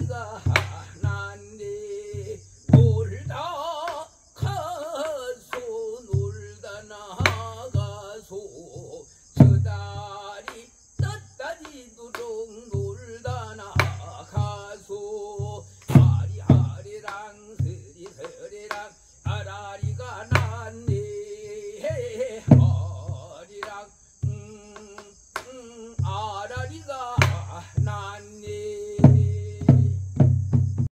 Liga.